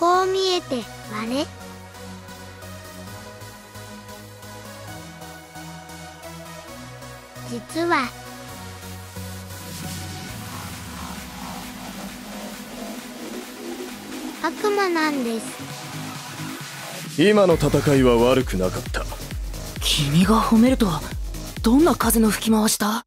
こう見えてあれ。実は。悪魔なんです。今の戦いは悪くなかった。君が褒めるとどんな風の吹き回しだ？